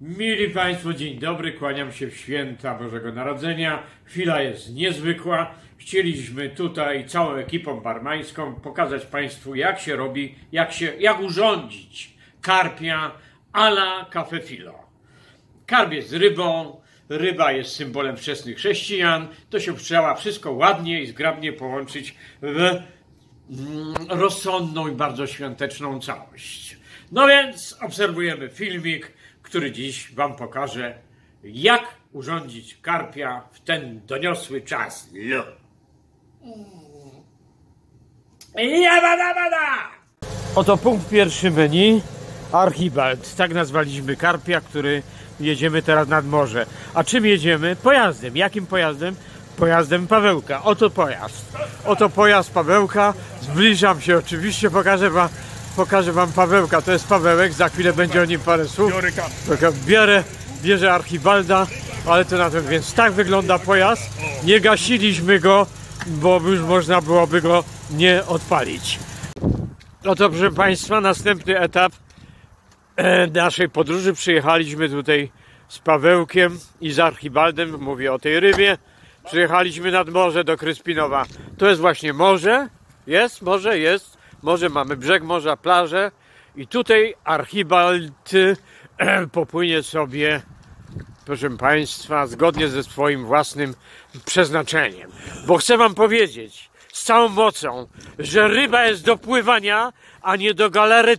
Mili Państwo, dzień dobry, kłaniam się w święta Bożego Narodzenia. Chwila jest niezwykła. Chcieliśmy tutaj całą ekipą barmańską pokazać Państwu, jak się robi, jak, się, jak urządzić karpia a la Cafe Filo. Karp jest rybą, ryba jest symbolem wczesnych chrześcijan. To się trzeba wszystko ładnie i zgrabnie połączyć w mm, rozsądną i bardzo świąteczną całość. No więc obserwujemy filmik, który dziś Wam pokaże, jak urządzić karpia w ten doniosły czas. Lo. Jabadabada! Oto punkt pierwszy menu. Archibald. Tak nazwaliśmy karpia, który jedziemy teraz nad morze. A czym jedziemy? Pojazdem. Jakim pojazdem? Pojazdem Pawełka. Oto pojazd. Oto pojazd Pawełka. Zbliżam się oczywiście, pokażę wam, pokażę wam Pawełka. To jest Pawełek, za chwilę będzie o nim parę słów. Biorę, bierę Archibalda, ale to na tym, więc tak wygląda pojazd. Nie gasiliśmy go, bo już można byłoby go nie odpalić. Oto proszę Państwa, następny etap e, naszej podróży. Przyjechaliśmy tutaj z Pawełkiem i z Archibaldem, mówię o tej rybie. Przyjechaliśmy nad morze do Kryspinowa. To jest właśnie morze. Jest morze, jest. Morze, mamy brzeg morza, plażę. I tutaj Archibald popłynie sobie, proszę Państwa, zgodnie ze swoim własnym przeznaczeniem. Bo chcę Wam powiedzieć z całą mocą, że ryba jest do pływania, a nie do galery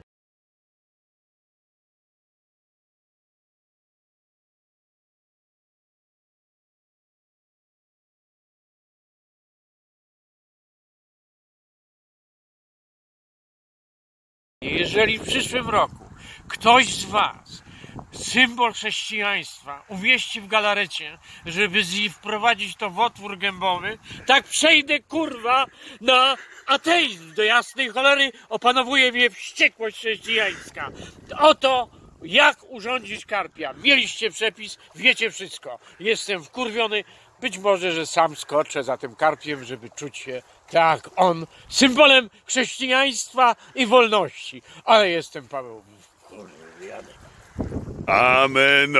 Jeżeli w przyszłym roku ktoś z Was symbol chrześcijaństwa umieści w galarecie, żeby wprowadzić to w otwór gębowy, tak przejdę kurwa na ateizm do jasnej cholery, opanowuje mnie wściekłość chrześcijańska. Oto jak urządzić karpia. Mieliście przepis, wiecie wszystko. Jestem wkurwiony. Być może, że sam skoczę za tym karpiem, żeby czuć się tak, on symbolem chrześcijaństwa i wolności. Ale jestem Paweł wkurwiony. Ameno.